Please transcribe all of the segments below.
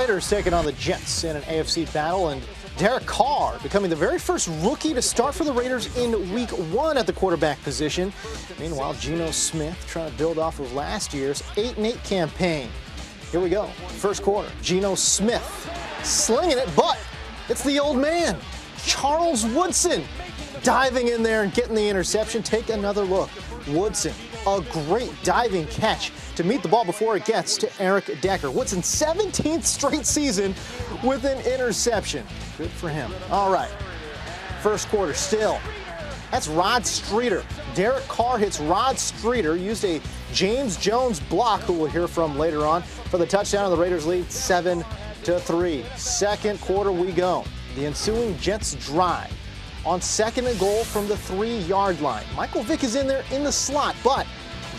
Raiders taking on the Jets in an AFC battle, and Derek Carr becoming the very first rookie to start for the Raiders in week one at the quarterback position. Meanwhile, Geno Smith trying to build off of last year's 8 and 8 campaign. Here we go. First quarter. Geno Smith slinging it, but it's the old man, Charles Woodson, diving in there and getting the interception. Take another look. Woodson, a great diving catch to meet the ball before it gets to Eric Decker. Woodson's 17th straight season with an interception. Good for him. All right. First quarter still. That's Rod Streater. Derek Carr hits Rod Streater, used a James Jones block, who we'll hear from later on, for the touchdown, and the Raiders lead 7 to 3. Second quarter we go. The ensuing Jets drive on second and goal from the three yard line. Michael Vick is in there in the slot, but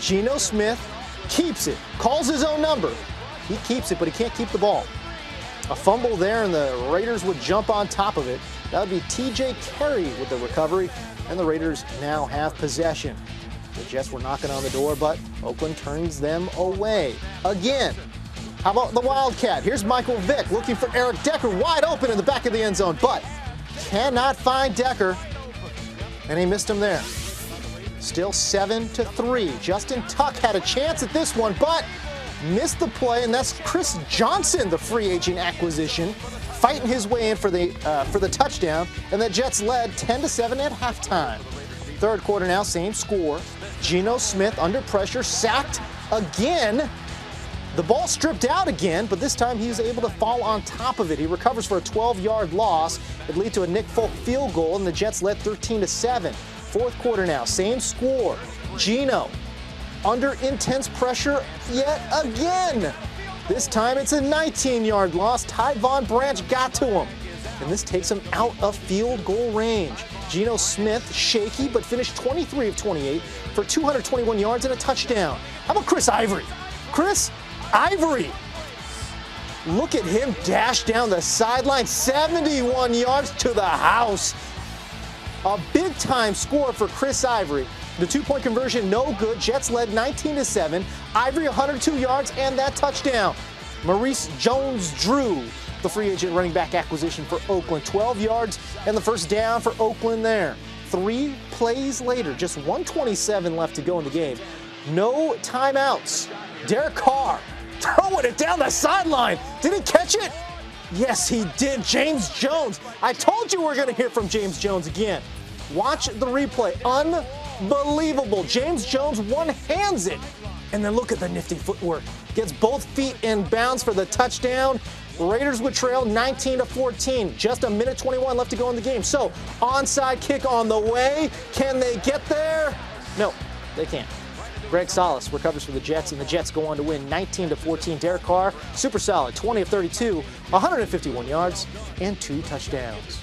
Geno Smith keeps it, calls his own number. He keeps it, but he can't keep the ball. A fumble there, and the Raiders would jump on top of it. That would be TJ Carrie with the recovery, and the Raiders now have possession. The Jets were knocking on the door, but Oakland turns them away again. How about the Wildcat? Here's Michael Vick looking for Eric Decker wide open in the back of the end zone, but cannot find Decker, and he missed him there. Still seven to three. Justin Tuck had a chance at this one, but missed the play, and that's Chris Johnson, the free agent acquisition, fighting his way in for the uh, for the touchdown, and the Jets led 10 to 7 at halftime. Third quarter now, same score. Geno Smith under pressure, sacked again. The ball stripped out again, but this time he he's able to fall on top of it. He recovers for a 12-yard loss. It lead to a Nick Folk field goal, and the Jets led 13 to 7. Fourth quarter now, same score. Geno under intense pressure yet again. This time it's a 19 yard loss. Tyvon Branch got to him. And this takes him out of field goal range. Geno Smith, shaky, but finished 23 of 28 for 221 yards and a touchdown. How about Chris Ivory? Chris Ivory. Look at him dash down the sideline, 71 yards to the house. A big time score for Chris Ivory. The two point conversion, no good. Jets led 19 to 7. Ivory 102 yards and that touchdown. Maurice Jones Drew, the free agent running back acquisition for Oakland, 12 yards and the first down for Oakland there. Three plays later, just 127 left to go in the game. No timeouts. Derek Carr throwing it down the sideline. Did he catch it? Yes, he did. James Jones. I told you we are going to hear from James Jones again. Watch the replay. Unbelievable. James Jones one hands it. And then look at the nifty footwork. Gets both feet in bounds for the touchdown. Raiders would trail 19 to 14. Just a minute 21 left to go in the game. So, onside kick on the way. Can they get there? No, they can't. Greg Salas recovers for the Jets, and the Jets go on to win 19 to 14. Derek Carr, super solid, 20 of 32, 151 yards, and two touchdowns.